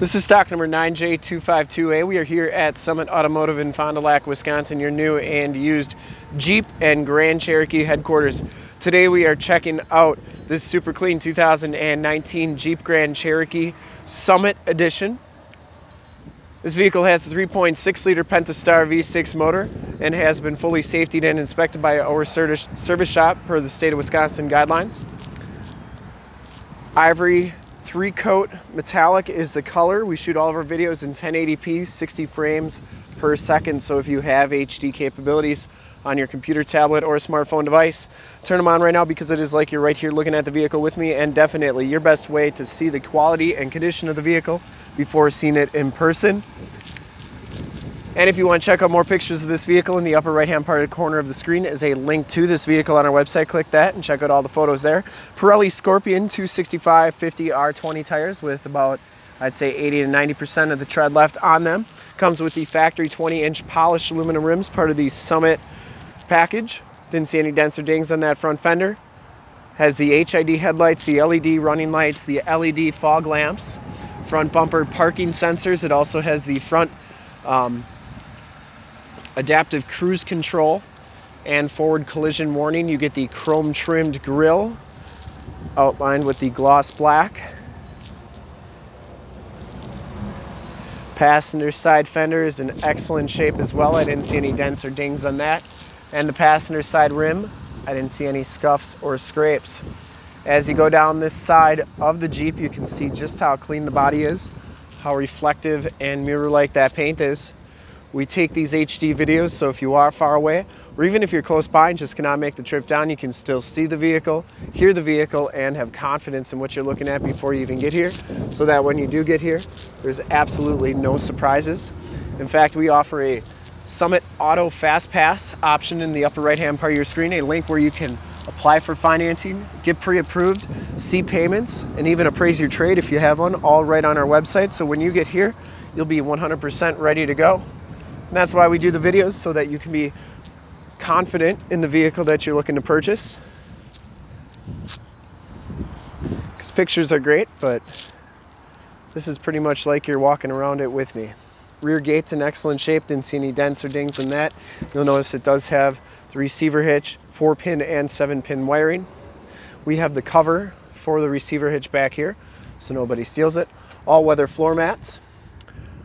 This is stock number 9J252A. We are here at Summit Automotive in Fond du Lac, Wisconsin, your new and used Jeep and Grand Cherokee headquarters. Today we are checking out this super clean 2019 Jeep Grand Cherokee Summit Edition. This vehicle has the 3.6 liter Pentastar V6 motor and has been fully safetied and inspected by our service shop per the state of Wisconsin guidelines. Ivory Three coat metallic is the color. We shoot all of our videos in 1080p, 60 frames per second. So if you have HD capabilities on your computer, tablet, or smartphone device, turn them on right now because it is like you're right here looking at the vehicle with me and definitely your best way to see the quality and condition of the vehicle before seeing it in person. And if you want to check out more pictures of this vehicle in the upper right hand part of the corner of the screen is a link to this vehicle on our website. Click that and check out all the photos there. Pirelli Scorpion 265 50 R20 tires with about I'd say 80 to 90% of the tread left on them. Comes with the factory 20 inch polished aluminum rims, part of the Summit package. Didn't see any dents or dings on that front fender. Has the HID headlights, the LED running lights, the LED fog lamps, front bumper parking sensors. It also has the front um, adaptive cruise control and forward collision warning. You get the chrome trimmed grille outlined with the gloss black. Passenger side fender is in excellent shape as well. I didn't see any dents or dings on that. And the passenger side rim, I didn't see any scuffs or scrapes. As you go down this side of the Jeep, you can see just how clean the body is, how reflective and mirror-like that paint is. We take these HD videos, so if you are far away, or even if you're close by and just cannot make the trip down, you can still see the vehicle, hear the vehicle, and have confidence in what you're looking at before you even get here, so that when you do get here, there's absolutely no surprises. In fact, we offer a Summit Auto Fast Pass option in the upper right-hand part of your screen, a link where you can apply for financing, get pre-approved, see payments, and even appraise your trade if you have one, all right on our website. So when you get here, you'll be 100% ready to go. And that's why we do the videos so that you can be confident in the vehicle that you're looking to purchase. Because pictures are great, but this is pretty much like you're walking around it with me. Rear gate's in excellent shape, didn't see any dents or dings in that. You'll notice it does have the receiver hitch, four pin and seven pin wiring. We have the cover for the receiver hitch back here, so nobody steals it. All weather floor mats.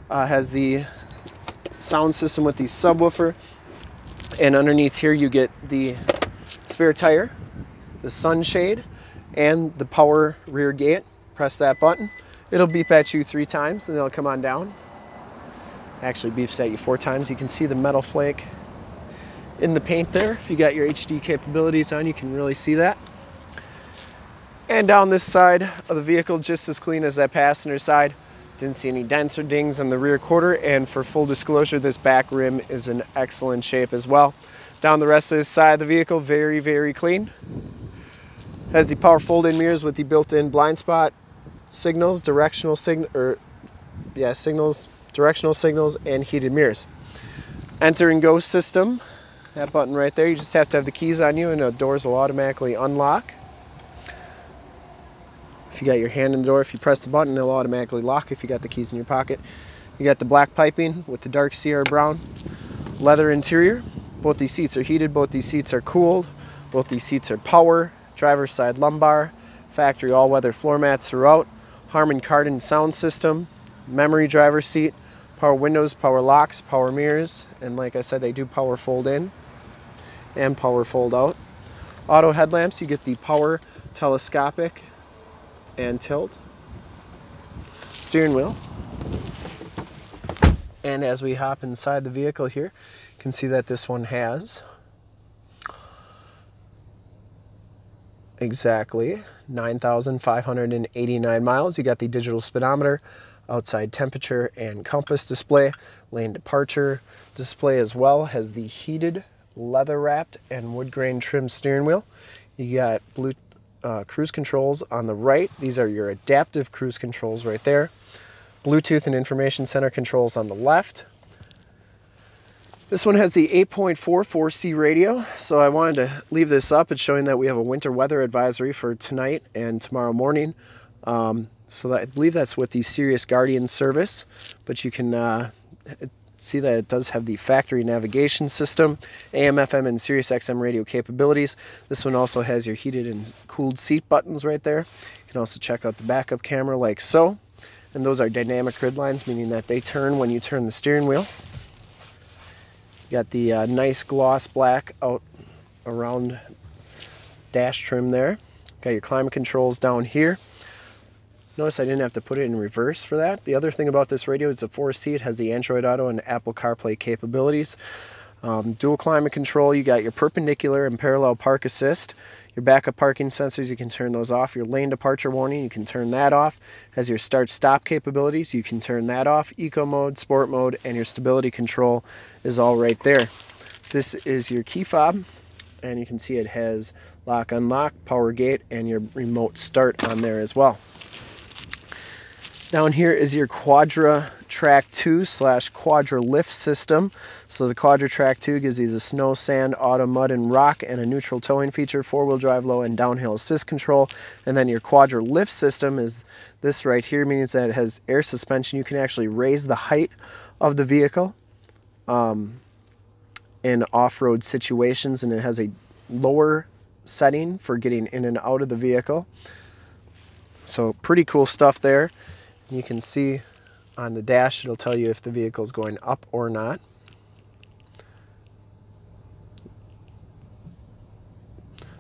Uh, has the sound system with the subwoofer. And underneath here you get the spare tire, the sunshade, and the power rear gate. Press that button. It'll beep at you three times and it'll come on down. Actually beeps at you four times. You can see the metal flake in the paint there. If you got your HD capabilities on, you can really see that. And down this side of the vehicle, just as clean as that passenger side. Didn't see any dents or dings on the rear quarter. And for full disclosure, this back rim is in excellent shape as well. Down the rest of this side of the vehicle, very, very clean. Has the power fold-in mirrors with the built-in blind spot signals, directional signal, or yeah, signals, directional signals, and heated mirrors. Enter and go system, that button right there. You just have to have the keys on you and the doors will automatically unlock. If you got your hand in the door, if you press the button, it'll automatically lock if you got the keys in your pocket. You got the black piping with the dark Sienna brown leather interior. Both these seats are heated, both these seats are cooled, both these seats are power, driver's side lumbar, factory all-weather floor mats throughout, Harman Kardon sound system, memory driver seat, power windows, power locks, power mirrors, and like I said, they do power fold in and power fold out. Auto headlamps, you get the power telescopic and tilt. Steering wheel. And as we hop inside the vehicle here, you can see that this one has exactly 9,589 miles. You got the digital speedometer, outside temperature and compass display, lane departure display as well, has the heated leather wrapped and wood grain trim steering wheel. You got blue uh, cruise controls on the right. These are your adaptive cruise controls right there. Bluetooth and information center controls on the left. This one has the 8.44C radio, so I wanted to leave this up. It's showing that we have a winter weather advisory for tonight and tomorrow morning. Um, So that, I believe that's with the Sirius Guardian service, but you can uh, see that it does have the factory navigation system, AM, FM, and Sirius XM radio capabilities. This one also has your heated and cooled seat buttons right there. You can also check out the backup camera like so. And those are dynamic grid lines, meaning that they turn when you turn the steering wheel. You got the uh, nice gloss black out around dash trim there. Got your climate controls down here. Notice I didn't have to put it in reverse for that. The other thing about this radio is the 4C. It has the Android Auto and Apple CarPlay capabilities. Um, dual climate control, you got your perpendicular and parallel park assist. Your backup parking sensors, you can turn those off. Your lane departure warning, you can turn that off. Has your start stop capabilities, you can turn that off. Eco mode, sport mode, and your stability control is all right there. This is your key fob, and you can see it has lock unlock, power gate, and your remote start on there as well. Down here is your Quadra Track 2 slash Quadra Lift system. So the Quadra-Trac 2 gives you the snow, sand, auto, mud, and rock, and a neutral towing feature, four-wheel drive, low and downhill assist control. And then your Quadra Lift system is this right here, means that it has air suspension. You can actually raise the height of the vehicle um, in off-road situations, and it has a lower setting for getting in and out of the vehicle. So pretty cool stuff there. You can see on the dash, it'll tell you if the vehicle is going up or not.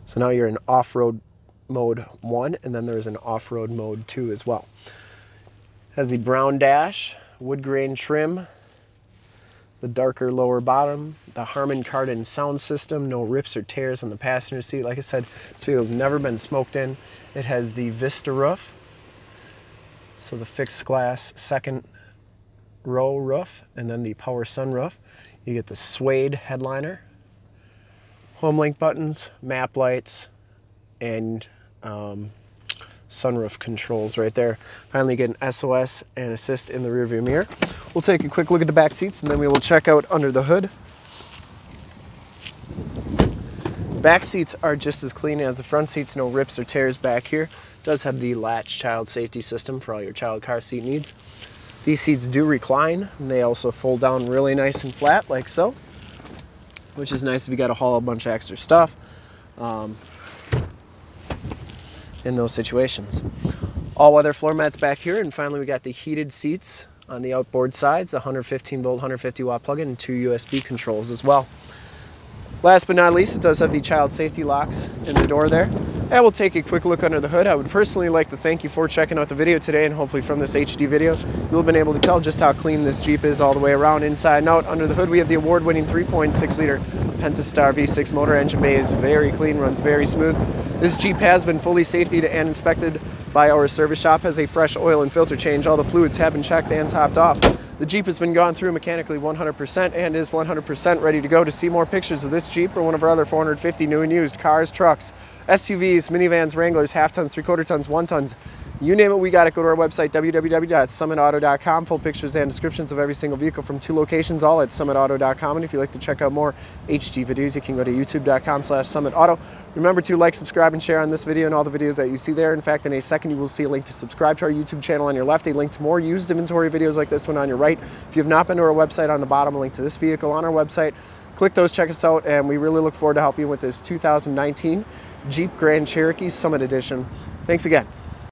So now you're in off-road mode 1 and then there's an off-road mode 2 as well. Has the brown dash, wood grain trim, the darker lower bottom, the Harman Kardon sound system, no rips or tears on the passenger seat. Like I said, this vehicle's never been smoked in. It has the Vista roof, so the fixed glass second row roof and then the power sunroof. You get the suede headliner, home link buttons, map lights, and um, sunroof controls right there. Finally get an SOS and assist in the rearview mirror. We'll take a quick look at the back seats and then we will check out under the hood. Back seats are just as clean as the front seats, no rips or tears back here. Does have the latch child safety system for all your child car seat needs. These seats do recline, and they also fold down really nice and flat like so, which is nice if you got to haul a bunch of extra stuff um, in those situations. All weather floor mats back here, and finally we got the heated seats on the outboard sides, the 115 volt, 150 watt plug-in, and two USB controls as well. Last but not least, it does have the child safety locks in the door there. And we'll take a quick look under the hood. I would personally like to thank you for checking out the video today and hopefully from this HD video, you'll have been able to tell just how clean this Jeep is all the way around, inside and out. Under the hood, we have the award-winning 3.6 liter Pentastar V6 motor engine bay is very clean, runs very smooth. This Jeep has been fully safety and inspected by our service shop, has a fresh oil and filter change. All the fluids have been checked and topped off. The Jeep has been gone through mechanically 100% and is 100% ready to go. To see more pictures of this Jeep or one of our other 450 new and used cars, trucks, SUVs, minivans, Wranglers, half tons, three quarter tons, one tons, you name it, we got it. Go to our website, www.summitauto.com. Full pictures and descriptions of every single vehicle from two locations, all at summitauto.com. And if you'd like to check out more HD videos, you can go to youtube.com slash summitauto. Remember to like, subscribe, and share on this video and all the videos that you see there. In fact, in a second, you will see a link to subscribe to our YouTube channel on your left, a link to more used inventory videos like this one on your right. If you have not been to our website, on the bottom, a link to this vehicle on our website. Click those, check us out, and we really look forward to helping you with this 2019 Jeep Grand Cherokee Summit Edition. Thanks again.